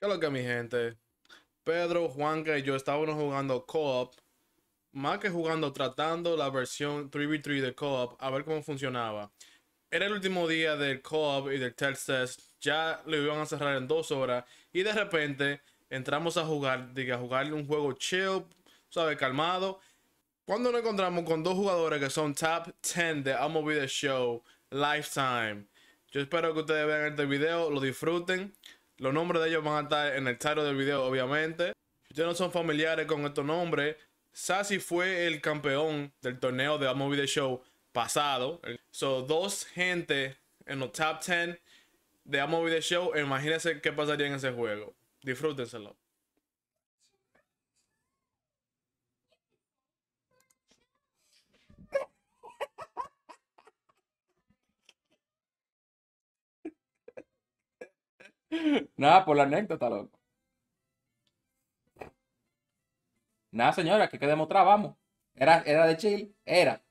¿Qué es lo que mi gente? Pedro, Juanca y yo estábamos jugando co-op. Más que jugando, tratando la versión 3v3 de co-op a ver cómo funcionaba. Era el último día del co-op y del test test. Ya lo iban a cerrar en dos horas. Y de repente entramos a jugar, diga, a jugar un juego chill, ¿sabes? Calmado. Cuando nos encontramos con dos jugadores que son top 10 de MLB The Show Lifetime. Yo espero que ustedes vean este video, lo disfruten. Los nombres de ellos van a estar en el título del video, obviamente. Si ustedes no son familiares con estos nombres, Sassy fue el campeón del torneo de MLB The Show pasado. Son dos gente en los top 10 de MLB The Show. Imagínense qué pasaría en ese juego. Disfrútenselo. Nada, por la anécdota, loco. Nada, señora, que hay que demostrar, vamos. Era, era de chill, era.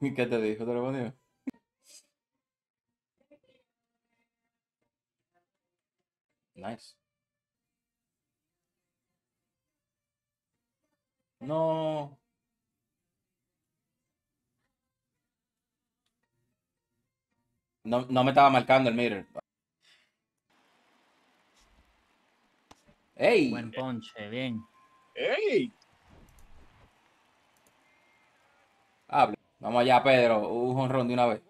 ¿Y qué te dijo? ¿Te lo dijo? Nice. No. No, no me estaba marcando el mirror. ¡Ey! Buen ponche, bien. ¡Ey! Hable. Vamos allá, Pedro. Un honrón de una vez.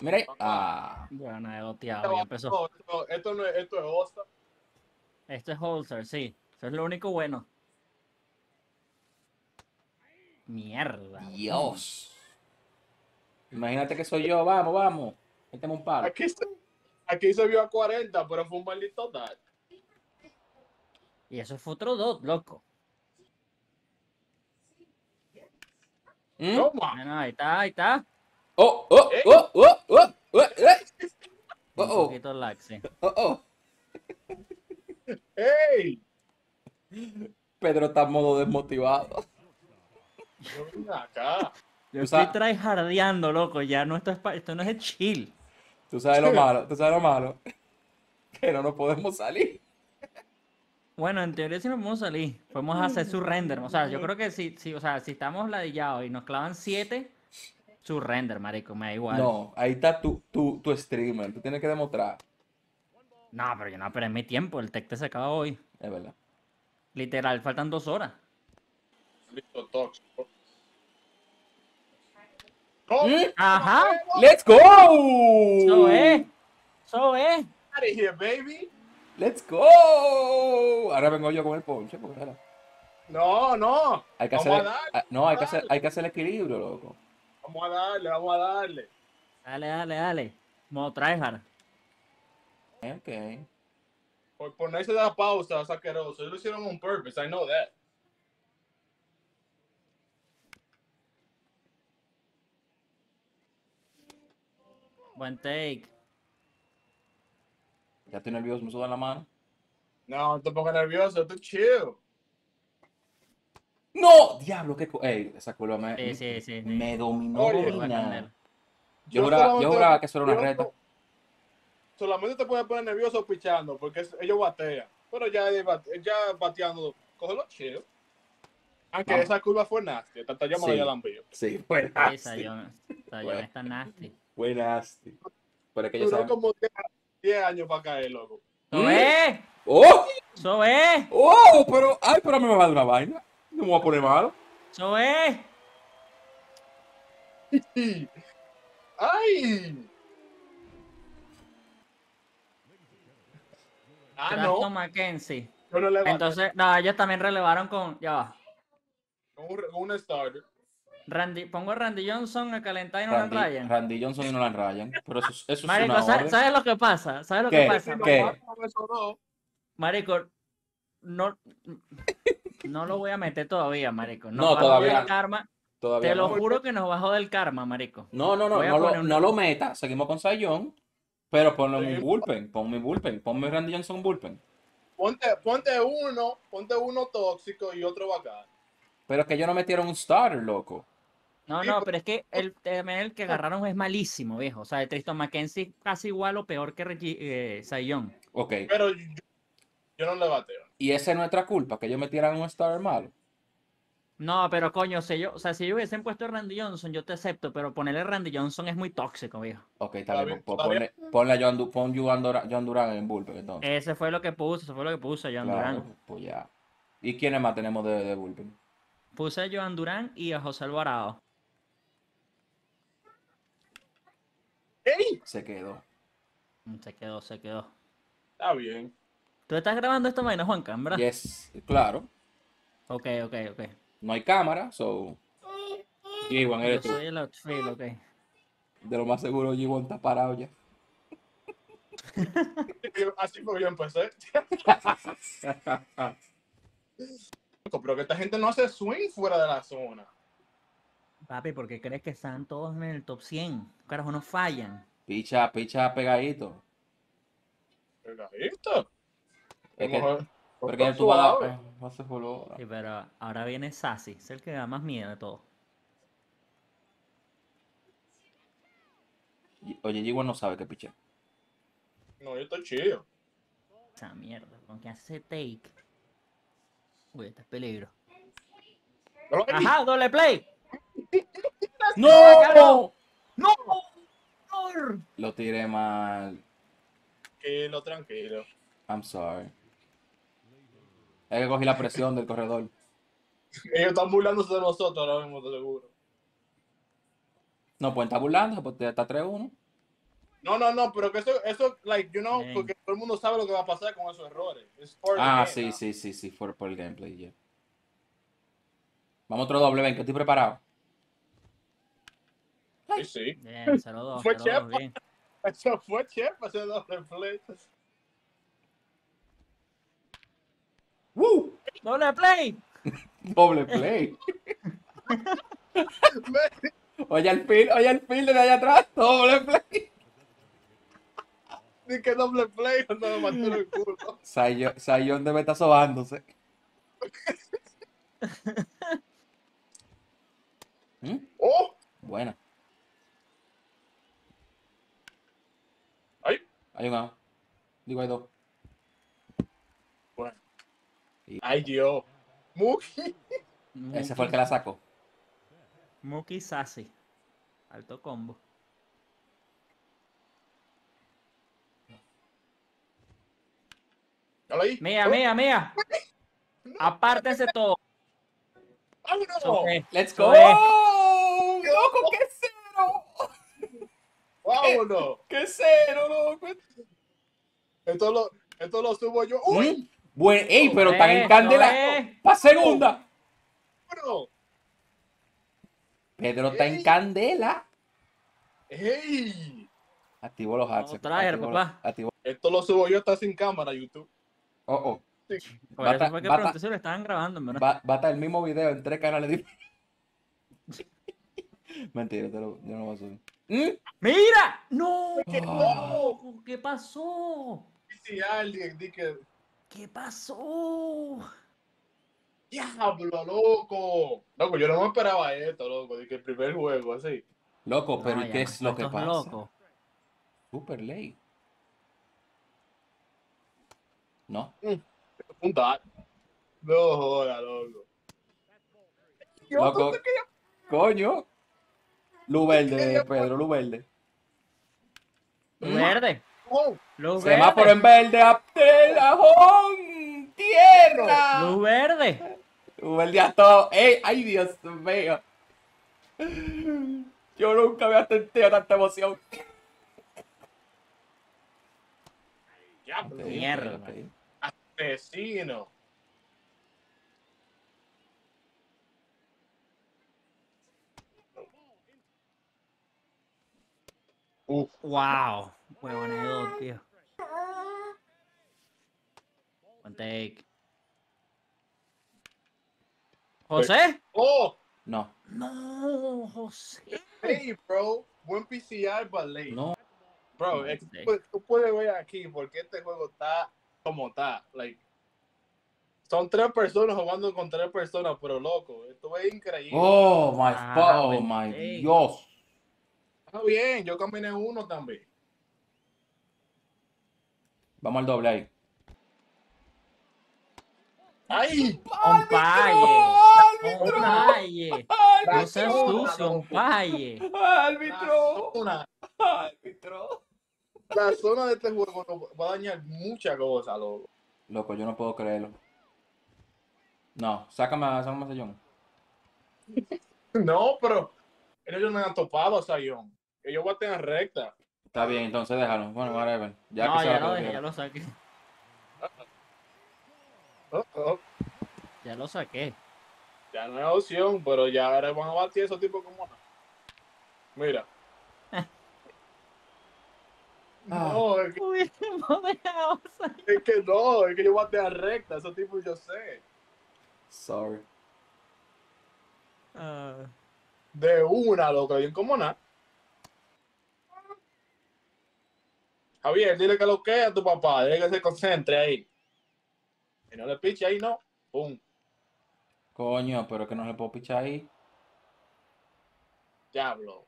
Mira ahí. Ah. Bueno, he goteado, ya empezó. No, esto, esto no es, esto es Osta. Esto es Holzer, sí. Eso es lo único bueno. Mierda. Dios. Imagínate que soy yo. Vamos, vamos. Méteme un palo. Aquí se, aquí se vio a 40, pero fue un maldito dad. Y eso fue otro dot, loco. ¿Mm? Toma. Bueno, ahí está, ahí está. Oh, oh, oh, oh, oh, oh, eh. Un Oh, oh. poquito lag, sí. Oh, oh. ¡Ey! Pedro está en modo desmotivado. Yo vine acá. Yo estoy tryhardeando, loco. Ya no esto, es pa- esto no es el chill. Tú sabes lo malo, tú sabes lo malo. Que no nos podemos salir. Bueno, en teoría sí nos podemos salir. Podemos hacer su render. O sea, yo creo que si, si, o sea, si estamos ladillados y nos clavan 7, su render, marico, me da igual. No, ahí está tu, tu, tu streamer. Tú tienes que demostrar. No, pero yo no esperé mi tiempo. El tech te se acaba hoy. Es verdad. Literal, faltan dos horas. Listo, tóxico. ¿Cómo? ¿Mm? Ajá. ¡Let's go! Eso es. Eso es. Out of here, baby. ¡Let's go! Ahora vengo yo con el ponche. Porque, mira, No, no. hay que Vamos hacer, a darle, ah, no, hay que hacer, hay que hacer el equilibrio, loco. Vamos a darle, vamos a darle. Dale, dale, dale. Modo tryhard. Ok. Por ponerse de la pausa, saqueroso. Ellos lo hicieron on purpose. I know that. Buen take. Ya estoy nervioso, me sudan la mano. No, no te pongas nervioso. Tú chill. ¡No! ¡Diablo! ¿Qué Ey, esa curva me, Sí, sí, sí. sí. me dominó. Oye. Yo juraba, yo juraba que eso era una yo reta. Solamente te puedes poner nervioso pichando porque ellos batean. Pero ya, ya bateando, cógelo chill. Aunque Vamos. esa curva fue nasty. Tanta llamada ya la han. Sí, fue Sí, nasty. Sayón. Sayón Bueno. está nasty. Fue nasty. Que ya Duró saben. como 10 10 años para caer, loco. ¡Eso es! ¡Oh! ¡Eso es! ¡Oh! Pero, ay, pero a mí me va a dar una vaina. No me voy a poner malo. ¡Eso es! ¡Ay! Ah, no. Mackenzie. No Entonces, no, ellos también relevaron con. Ya va. con un, un starter. Randy, pongo a Randy Johnson a calentar y no la Randy, rayan. Randy Johnson y Nolan Ryan. Pero eso, es- eso es Marico, una ¿sabes, lo que pasa? ¿Sabes lo ¿Qué? que pasa? ¿Qué? Marico, no, no lo voy a meter todavía, marico. No, todavía karma. Todavía Te lo juro que nos va a joder el karma, marico. No, no, no, no lo, un- no lo meta. Seguimos con Sayón. Pero ponlo en un bullpen. Ponme bullpen. Ponme Randy Johnson en bullpen. Ponte, ponte uno, ponte uno tóxico y otro bacán. Pero es que ellos no metieron un starter, loco. No, no, pero- es que el, el que agarraron es malísimo, viejo. O sea, el Tristan McKenzie casi igual o peor que Reggie, eh, Young. Ok. Pero yo, yo no le bateo. Y esa es nuestra culpa, que ellos metieran un starter malo. No, pero coño, si ellos, o sea, si ellos hubiesen puesto a Randy Johnson, yo te acepto, pero ponerle a Randy Johnson es muy tóxico, viejo. Ok, está bien. pues ponle, ponle a Joan, Du- pon Joan Dura- Joan Durán en bullpen entonces. Ese fue lo que puso, eso fue lo que puso Joan Claro, Durán. pues ya. ¿Y quiénes más tenemos de, de bullpen? Puse a Joan Durán y a José Alvarado. ¡Ey! Se quedó. Mm, Se quedó, se quedó. Está bien. ¿Tú estás grabando esta vaina, Juanca, en verdad? Yes, claro. Ok, ok, ok. No hay cámara, so. G1 Yo eres tú. soy el outfield, ok. De lo más seguro, G1 está parado ya. Así fue que yo empecé. Pero que esta gente no hace swing fuera de la zona. Papi, ¿por qué crees que están todos en el top 100? Carajo, no fallan. Picha, picha pegadito. Pegadito. Es que, a porque tú vas a se fue ahora. Sí, pero ahora viene Sassy, es el que da más miedo de todo. Oye, G1 no sabe qué picha. No, yo estoy chido. Esa mierda, ¿con qué hace ese take? Uy, este es peligro. ¡Ajá, doble play! ¡No! ¡No! Lo tiré mal. Tranquilo, tranquilo. I'm sorry. Es que cogí la presión del corredor. Ellos están burlándose de nosotros ahora mismo, seguro. No, pues está burlando, pues está 3-1. No, no, no, pero que eso, eso, like, you know, porque todo el mundo sabe lo que va a pasar con esos errores. Ah, game sí, sí, sí, sí, por, por el gameplay, ya. Vamos otro doble, ven, que estoy preparado. Sí, sí. Bien, 0-2, Fue 0-2, Chepa. bien. Eso fue chef ese doble play. ¡Woo! ¡Doble play! Doble play. Oye el field, oye el field de allá atrás, doble play. Ni que doble play cuando me mató el culo. Sayon debe estar sobándose. ¿Mm? ¡Oh! Buena. ¡Ay! Hay. Digo, hay dos. Bueno. Y- ¡Ay, Dios! Muki. Ese fue el que la sacó. Muki Sassy. Alto combo. Mía, mía, mía. Apártense todo. ¡Let's go! es. ¡Loco, qué! ¡Vámonos! ¡Qué cero, loco! Esto lo, esto lo subo yo. ¡Uy! ¿Mm? Buen, ey, pero están en candela. ¡Pa' segunda! ¡Vámonos! Pedro está en candela. ¡Ey! Activó los hacks. No, traer, activó- papá. activó- Esto lo subo yo hasta sin cámara, YouTube. Oh, oh. Por Bata- eso fue que bata- pregunté si lo estaban grabando, ¿verdad? Va, va a estar el mismo video en tres canales diferentes. Mentira, te lo, yo no voy a subir. ¿Mm? ¡Mira! ¡No! Oh. ¿Qué pasó? ¿Qué pasó? ¡Diablo, loco! Loco, yo no me esperaba esto, loco. De que el primer juego, así. Loco, pero No, ¿y ya, qué es lo que pasa? locos. Super late. No. Un dot. No joda, loco. Yo Loco. Coño. Luz verde, Pedro, luz verde. Luz verde. ya- ¡Oh! Luz Semáforo verde. en verde, Abdelajón. Tierra. Luz verde. Luz verde a todo. ¡Ey! ¡Ay, Dios mío! Yo nunca había sentido tanta emoción. Ok, Mierda. ok, Uf. Wow. Huevoneo, tío. One take. ¿José? ¡Oh! No, No, José. Hey, bro. Buen PCI, but late. no. Bro, No, es que sí. tú, puedes- ver aquí porque este juego está como está. Like, Son tres personas jugando con tres personas, pero loco, esto es increíble. Oh my, Ah, oh my. Dios. Está bien, yo caminé uno también. Vamos al doble ahí. ¡Ay! Un paye. Un paye. No seas sucio, un paye. La ¡Árbitro! zona, ¡Árbitro! la zona de este juego nos va a dañar muchas cosas, loco. Loco, yo no puedo creerlo. No, sácame, a- sácame a John. No, pero ellos no me han topado a Sayón. Ellos baten en recta. Está bien, entonces déjalo. Bueno, whatever. Ya No, que ya lo dejé, ya lo saqué. Oh, oh. Ya lo saqué. Ya no hay opción, pero ya ahora van a batir esos tipos como. Mira. No, es que, es que no, es que yo batean recta, esos tipos yo sé. Sorry. Ah, De una, loco, bien como nada. Javier, dile que lo que a tu papá, dile que se concentre ahí. Y no le piche ahí, no. Pum. Coño, pero que no le puedo pichar ahí. Diablo.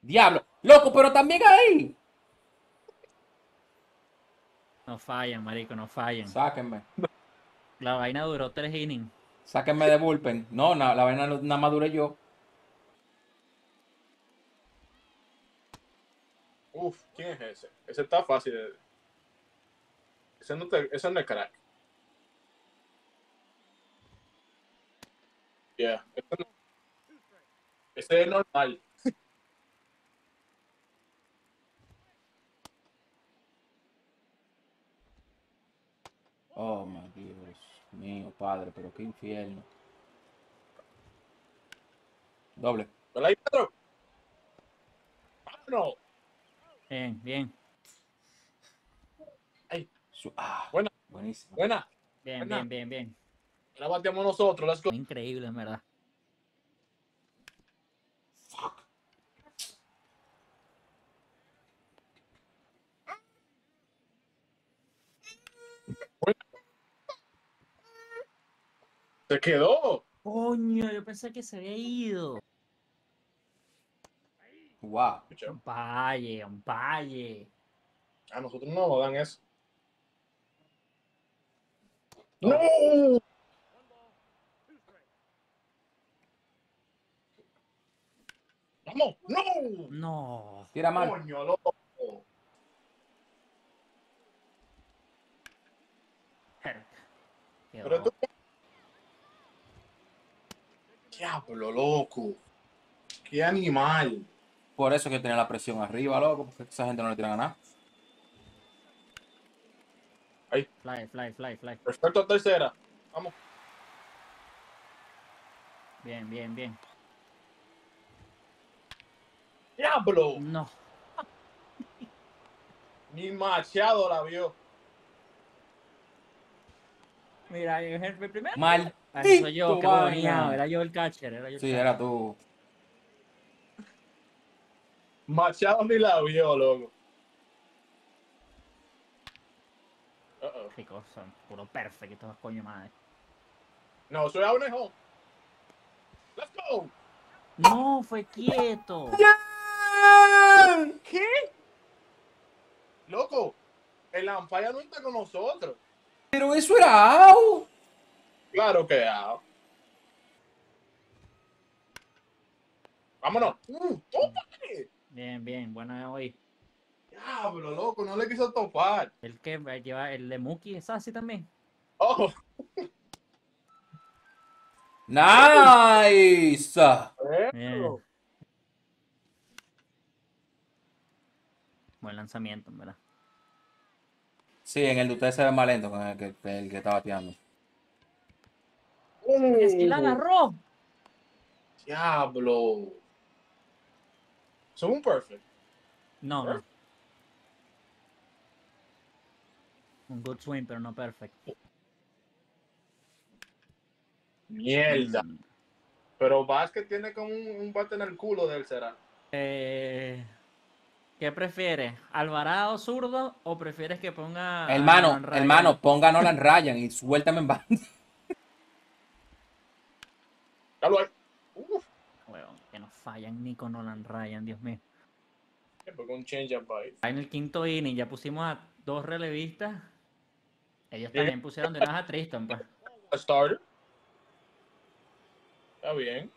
¡Diablo! ¡Loco, pero también ahí! no fallan, marico, no fallan. Sáquenme. La vaina duró tres innings. Sáquenme de bullpen. No, na- la vaina no- nada más duré yo. Uf, ¿quién es ese? Ese está fácil. de- Ese no, te... ese no es crack. Yeah. Ese, no- ese es normal. Oh, my Dios mío, padre, pero qué infierno. Doble. ¿Verdad, ahí, Pedro? ¡Vámonos! Bien, bien. Su- ah, Buena. Buenísimo. Buena. Bien, Buena. bien, bien, bien. La bateamos nosotros. Let's go. Increíble, en verdad. Se quedó. Coño, yo pensé que se había ido. Wow. Un paye. A nosotros no nos dan eso. ¡No! ¡Vamos! ¡No! No. Tira mal. ¡Coño, loco! Pero tú... Diablo, loco. ¡Qué animal! Por eso que tenía la presión arriba, loco, porque esa gente no le tiran a nada. Fly, fly, fly, fly. Perfecto a tercera. Vamos. Bien, bien, bien. ¡Diablo! No. Ni Machado la vio. Mira, el jefe primero. Mal. Ah, soy yo, qué bonito. Era yo el catcher, era yo el Sí, catcher. era tú. Machado ni la vio, loco. Uh-oh. Qué cosa, puro perfecto, coño madre. No, soy a un home. Let's go. No, fue quieto. ¿Qué? Loco, el Ampaya no está con nosotros. Pero eso era out. Claro que ah. Vámonos. Uh, tópale. Bien, bien, bueno hoy. Diablo, loco, no le quiso topar. El que va a llevar, el de Muki es así también. Oh, Nice. Buen lanzamiento, en verdad. Sí, en el de ustedes se ve más lento con el que, el que está bateando. Uh, Es que la agarró. Diablo. Son un perfect. No, no. Un good swing, pero no perfecto. Mierda. Mm, Pero Vázquez tiene como un, un bate en el culo de él, será. Eh, ¿Qué prefieres? ¿Alvarado zurdo o prefieres que ponga. Hermano, hermano, ponga a Nolan Ryan y suéltame en banda. Dalo ahí. Uf, Huevón, que no fallan ni con Nolan Ryan, Dios mío. porque un change en el quinto inning ya pusimos a dos relevistas. Ellos Sí. también pusieron de nada a Tristan, pues. A starter. Está bien.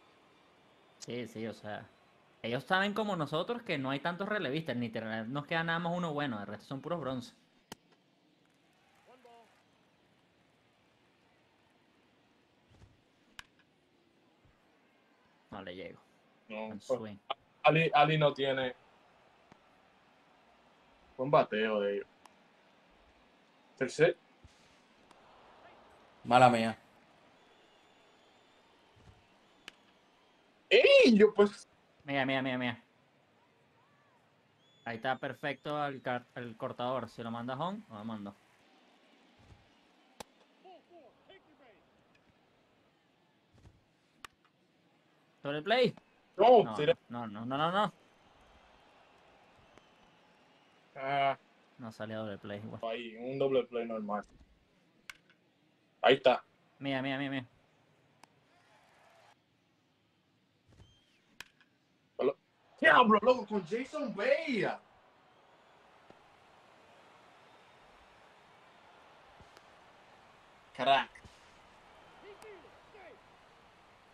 Sí, sí, o sea. Ellos saben como nosotros que no hay tantos relevistas, ni nos queda nada más uno bueno, el resto son puros bronce. No le llego. No, pues, swing. Ali, Ali no tiene buen bateo de ellos. Tercer. Mala mía. ¡Ey! Yo pues. Mira, mira, mira, mira. Ahí está perfecto el, el cortador. Si lo manda home, lo mando. ¿Sobre el play? No, No, tira- no, no, no, no, no. Ah, No salió doble play igual. ahí, un doble play normal. Ahí está. Mira, mira, mira, mira. Diablo, loco, con Jason Bay. Crack.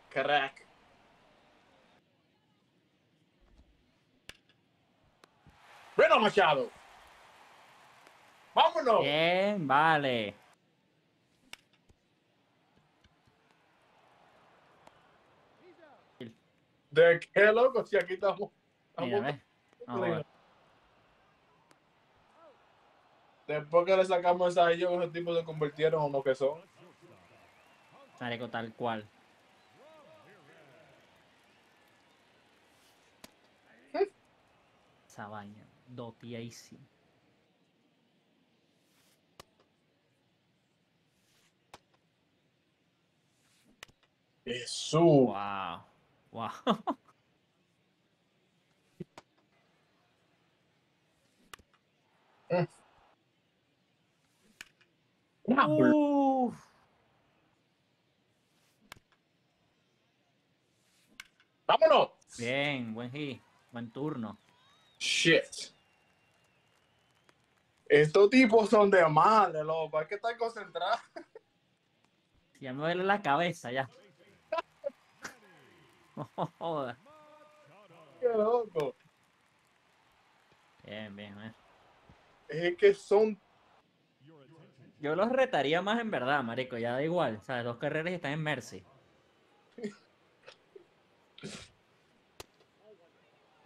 Crack. Bueno, Machado. Vámonos. Bien, vale. ¿De qué, loco? Si aquí estamos. Estamos-. Después que le sacamos a ellos, esos tipos se convirtieron en lo que son. Marico, tal cual. Esa vaina, doteadísimo. Jesús. Wow. Wow. Uf. Vámonos. Bien, buen hit. Buen turno. Shit. Estos tipos son de madre, loco. Hay que estar concentrado. Ya me duele la cabeza ya. Joda. Qué loco. Bien, bien, bien. Es que son. Yo los retaría más en verdad, marico. Ya da igual. O sea, dos carreras y están en Mercy.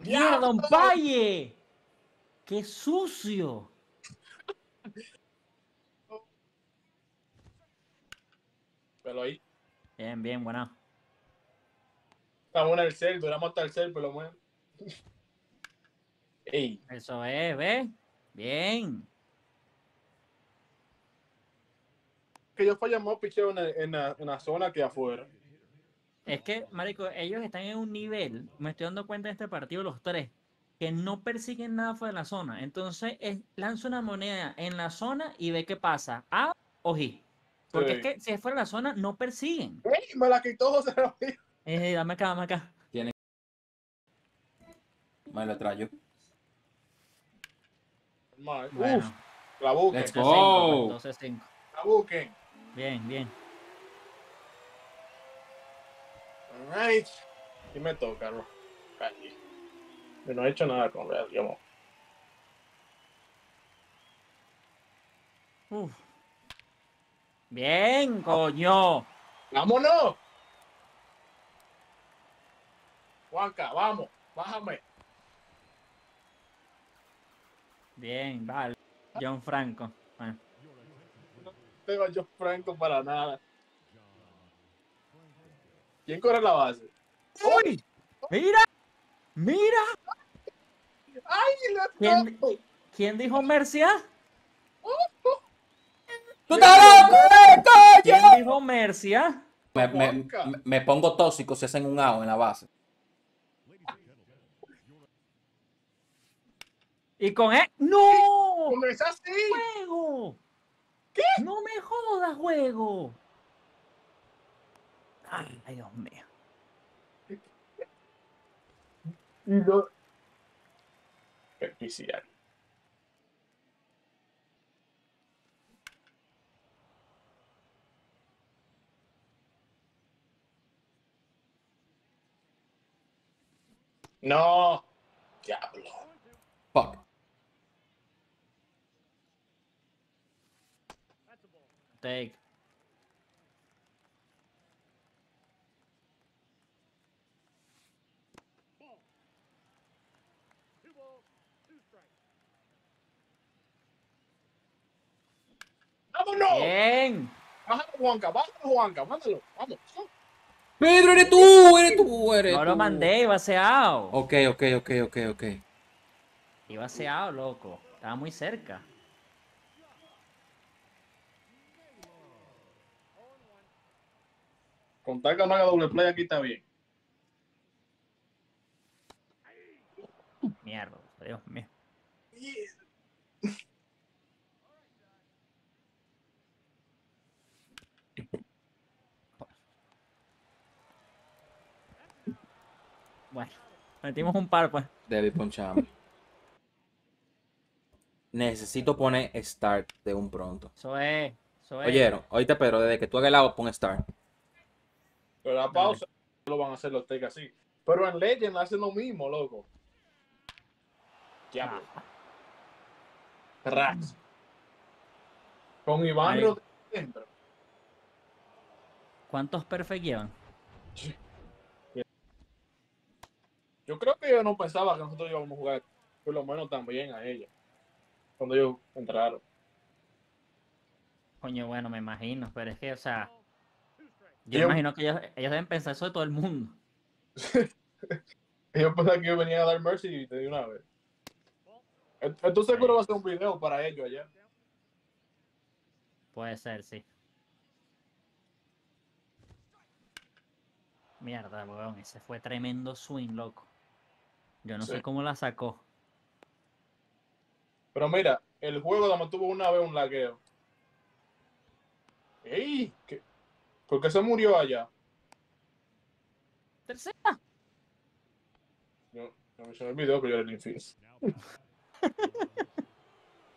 ¡Mierda, Don Valle! ¡Qué sucio! Pero ahí. Bien, bien, bueno. Estamos en el cel, duramos hasta el cel, por lo menos. Ey. Eso es, ¿ves? Bien. Que yo falla más picheo en, en, la, en la zona que afuera. Es que, marico, ellos están en un nivel, me estoy dando cuenta de este partido los tres, que no persiguen nada fuera de la zona. Entonces, es, lanza una moneda en la zona y ve qué pasa. A o G. Porque Sí. es que si es fuera de la zona, no persiguen. ¡Ey! Me la quitó José Ramírez. Eh, dame acá, dame acá. Me lo traigo. Mal. Bueno, Uf, la busquen. Let's 12-5, go. pues, 12-5. La busquen. Bien, bien. Alright. Y me toca, bro. Yo no he hecho nada con Real, digamos. Uf. Bien, coño. ¡Vámonos! Juanca, vamos, bájame. Bien, vale. John Franco. Bueno, No tengo yo Franco para nada. ¿Quién corre la base? ¡Uy! ¡Mira! ¡Mira! ¡Ay, ¿Quién! ¿quién dijo Mercia? ¡Tú estás loco, eh, coño! ¿Quién dijo Mercia? Me, me- me- pongo tóxico si hacen un out en la base. Y con él. ¡No! Como es así. ¡Juego! ¿Qué? No me jodas, juego. Ay, Dios mío. Y no. Especial. No. Diablo. Fuck. Take. ¡Vámonos! Bien. Bájalo, Juanca, bájalo, Juanca, mándalo, vamos. Pedro, eres tú, eres tú, eres No lo tú. mandé, iba seado. Ok, ok, ok, ok, ok. Iba seado, loco. Estaba muy cerca. Con tal que no haga doble play aquí está bien. Mierda, Dios mío. Metimos un par, pues. Debí poncharme. Necesito poner start de un pronto. Eso es. Eso es. Oyeron, ahorita Pedro, desde que tú hagas el lado, pon start. Pero la pausa lo van a hacer los takes así. Pero en Legend hacen lo mismo, loco. Diablo. Ah, Rax. Con Iván. Rodríguez dentro. ¿Cuántos perfect llevan? Yo creo que ellos no pensaban que nosotros íbamos a jugar por lo menos tan bien a ella. Cuando ellos entraron. Coño, bueno, me imagino, pero es que, o sea, yo imagino que ellos, ellos deben pensar eso de todo el mundo. Ellos pensaban que yo venía a dar mercy de una vez. Esto seguro va a ser un video para ellos allá. Puede ser, sí. Mierda, weón, ese fue tremendo swing, loco. Yo no Sí. sé cómo la sacó. Pero mira, el juego nada más tuvo una vez un lagueo. ¡Ey! ¿Qué? ¿Por qué se murió allá? Tercera. Yo, yo me el video que yo era el infiel.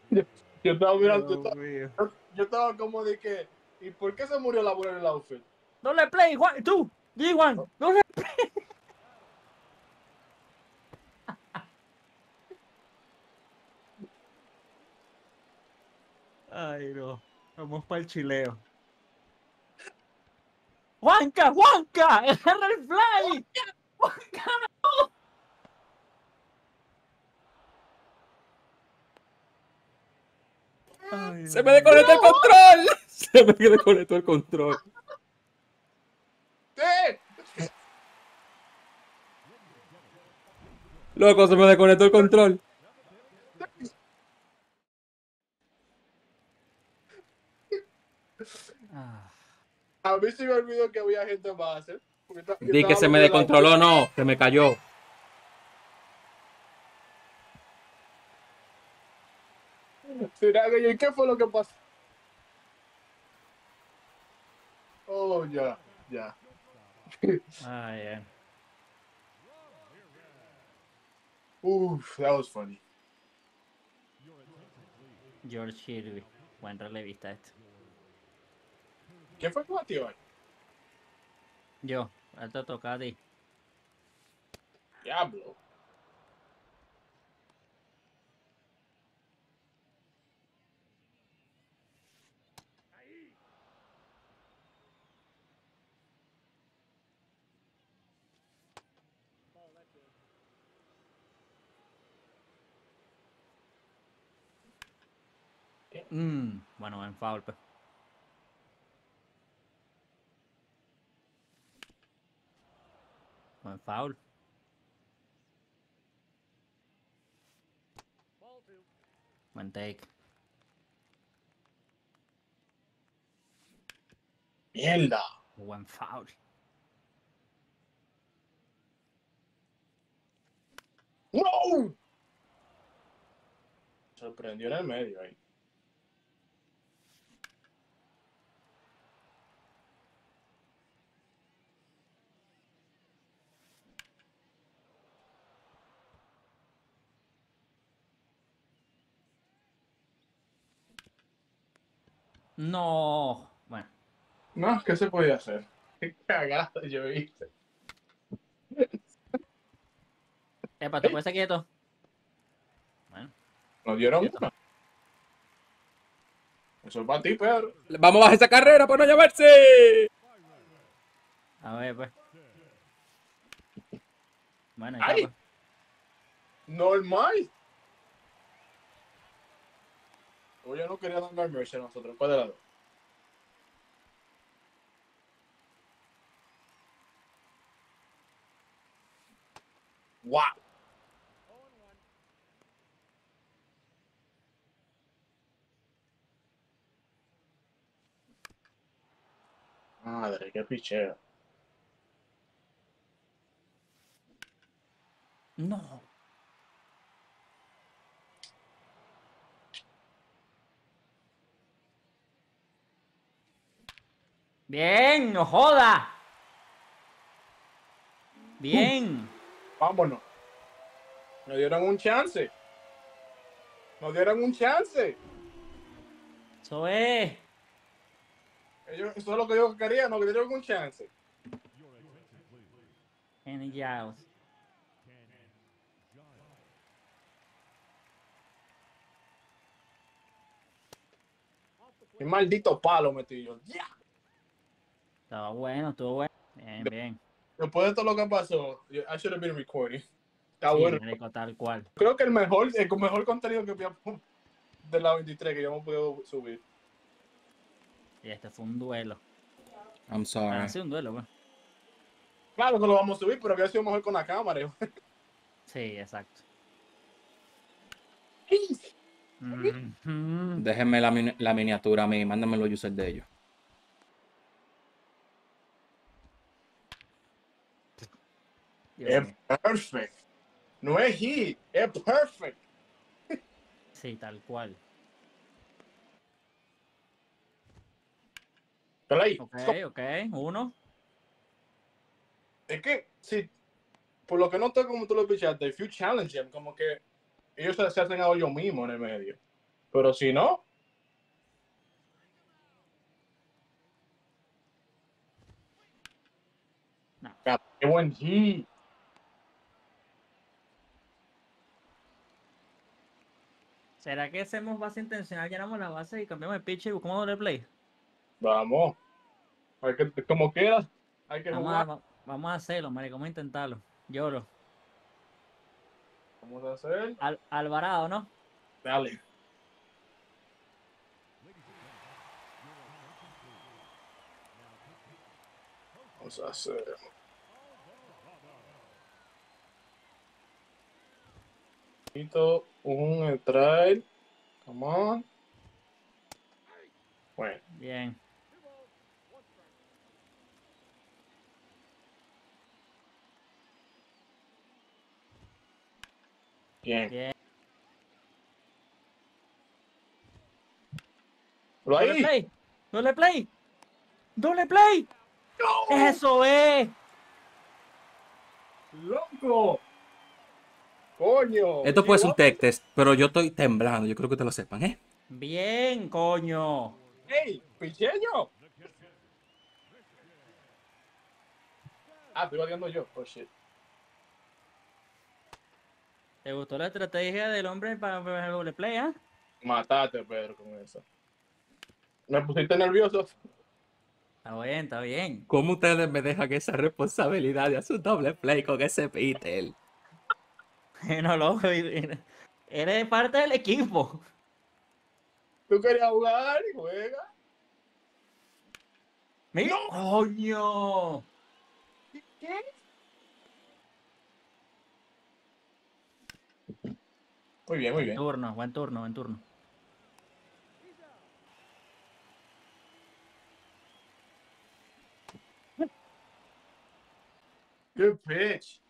yo, yo estaba mirando, yo estaba, yo- yo estaba como de que, ¿y por qué se murió la abuela en el outfit? Doble play, Juan, tú, G Juan, doble Ay, no. Vamos para el chileo. ¡Juanca! ¡Juanca! ¡Agarra el fly! ¡Juanca, no! Ay, ¡Se me desconectó el control! Se me desconectó el control. ¡Sí! Loco, se me desconectó el control. Ah, A mí se me olvidó que había gente en base. Di que se me la- descontroló, no, se me cayó. ¿Será que yo- ¿Qué fue lo que pasó? Oh, ya, ya. ay, eh. Uf, that was funny. George Kirby. Buen relevista este. ¿Quién fue que batió ahí? Yo, alto toca a ti. Diablo. Mm, bueno, en foul, pues. Buen foul. Buen take. Mierda. Buen foul. ¡No! sorprendió en el medio ahí. No. Bueno, No, ¿qué se podía hacer? Qué cagada yo hice. epa, ¿te puedes estar quieto? Bueno, Nos dieron Quieto. una. Eso es para ti, Pedro. Vamos a bajar esa carrera para no llevarse. a ver, pues. Bueno, ya, Ay. pues. Normal. Oye, no quería dar merch a nosotros. ¿Cuál? Wow. Madre, qué picheo. No. Bien, no joda. Bien. Vámonos. Nos dieron un chance. Nos dieron un chance. Eso es. Ellos, eso es lo que yo quería, nos dieron un chance. Kenny Giles. Qué maldito palo metí yo. Ya. Estaba bueno, estuvo bueno. Bien, bien. Después de todo lo que pasó, I should have been recording. Está Sí, bueno. marico, tal cual. Creo que el mejor, el mejor contenido que habíamos de la 23 que ya hemos podido subir. Y este fue un duelo. I'm Ah, sorry. sí, un duelo, pues. Claro que lo vamos a subir, pero había sido mejor con la cámara. Sí, exacto. Mhm. Déjenme la, la miniatura a mí, mándenme los users de ellos. Es perfect. No es hit, es perfect. Sí, tal cual. Play. Ok, ok. Uno. Es que, si, por lo que no estoy como tú lo pichaste, if you challenge them, como que ellos se, hacen a ellos mismos en el medio. Pero si no, No. qué buen hit. ¿Será que hacemos base intencional, llenamos la base y cambiamos el pitch y buscamos doble play? Vamos. Hay que, como quieras, hay que Vamos a, jugar. vamos a hacerlo, marico, vamos a intentarlo. Lloro. Vamos a hacer. Al, Alvarado, ¿no? Dale. Vamos a hacer. Quito un trail. Come on. Bueno, Bien. bien. Bien. Doble ahí. play. Doble play. Doble play. Eso es. ¡Loco! ¡Coño! Esto puede ser un tech test, pero yo estoy temblando. Yo creo que ustedes lo sepan, ¿eh? Bien, coño. ¡Ey! ¡Picheño! Ah, estoy batiendo yo. Oh shit. ¿Te gustó la estrategia del hombre para el doble play, ah? Mataste, Pedro, con eso. Me pusiste nervioso. Está bien, está bien. ¿Cómo ustedes me dejan esa responsabilidad de hacer un doble play con ese Peter? No, loco. Eres parte del equipo. Tú querías jugar y juega. Mira. ¡Coño! ¿Qué? Muy bien, muy bien. Turno, buen turno, buen turno. Good pitch.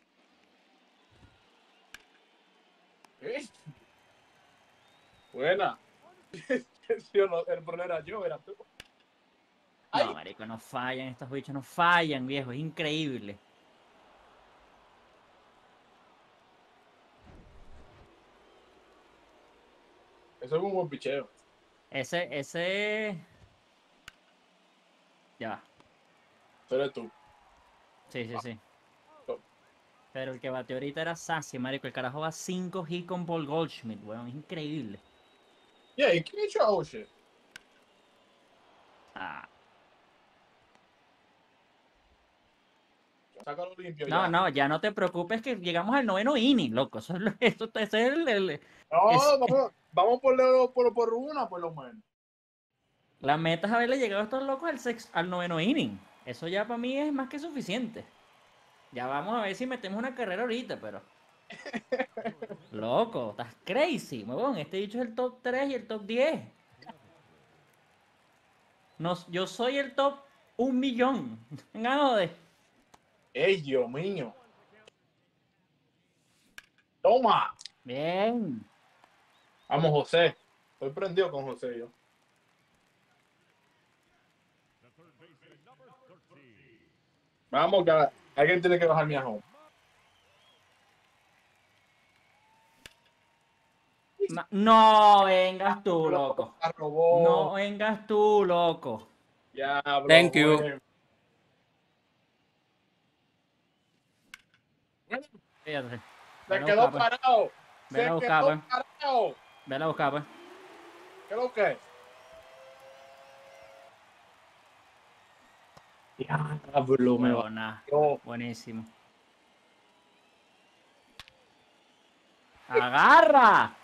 ¿Eh? Buena. Yo no, el problema era yo, era tú. Ay. No, marico, no fallan, estos bichos no fallan, viejo, es increíble. Eso es un buen picheo. Ese, ese... Ya eres tú. Sí, sí, sí. Pero el que bateó ahorita era Sassy, marico. El carajo va 5 hits con Paul Goldschmidt, weón. Es increíble. Yeah, ¿y quién echó a Oshie? Ah, Sácalo limpio No, ya. no, ya no te preocupes que llegamos al noveno inning, loco. Eso es, lo- esto, ese es el- el- No, Es- vamos, vamos por, por, por una, por lo menos. la meta es haberle llegado a estos locos al, sex- al noveno inning. Eso ya para mí es más que suficiente. Ya vamos a ver si metemos una carrera ahorita, pero. Loco, estás crazy, huevón. Este dicho es el top 3 y el top 10. Nos, yo soy el top un millón. Venga, joder. Ey, Dios mío. Toma. Bien. Vamos, José. Estoy prendido con José yo. Vamos, que alguien tiene que bajar mi ajo. Ma- No vengas tú, loco. No vengas tú, loco. Ya, bro, Thank you. Fíjate. Se Ven a quedó buscar, pues. parado. Ven Se a buscar, quedó pues. parado. Ven a buscar, pues. ¿Qué es lo que? Diablo, me batió. Buenísimo. ¡Agarra!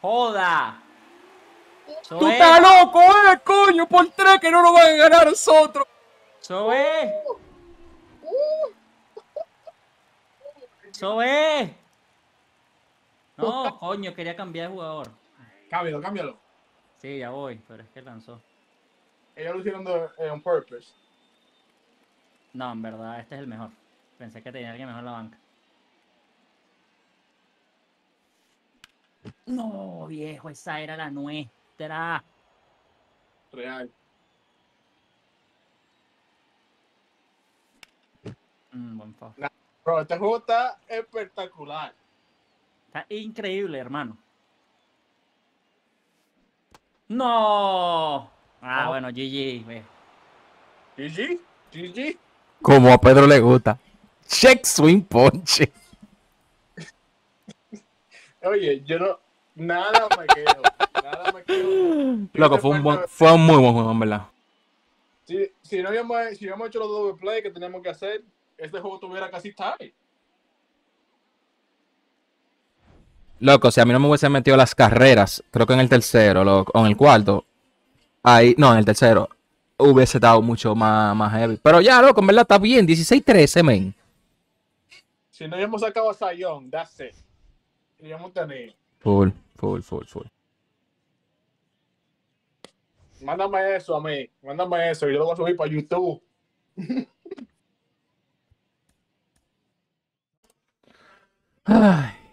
¡Joda! ¡Tú es, estás loco, eh, coño! Por tres que no nos van a ganar nosotros. Eso es. No, coño, quería cambiar de jugador. Cámbialo, cámbialo. Sí, ya voy, pero es que lanzó. Ellos lo hicieron de, eh, on purpose. No, en verdad, este es el mejor. Pensé que tenía alguien mejor en la banca. No, viejo, esa era la nuestra. Real. Mm, buen foul. Bro, este juego está espectacular. Está increíble, hermano. No. Ah, No. bueno, GG. ve. GG, GG. Como a Pedro le gusta. Check swing ponche. Oye, yo no. Nada me quedo. Nada me quedo. Loco, fue un, buen, fue un muy buen juego, en verdad. Si, si, no habíamos, si hubiéramos hecho los double play que teníamos que hacer, este juego tuviera casi tie. Loco, si a mí no me hubiesen metido las carreras, creo que en el tercero, loco, o en el cuarto, ahí, no, en el tercero, hubiese estado mucho más, más heavy. Pero ya, loco, en verdad está bien, 16-13, men. Si no habíamos sacado a Sayón, that's it. Y hemos tenido. Full, full, full, full. Mándame eso a mí. Mándame eso. Y yo lo voy a subir para YouTube. Ay.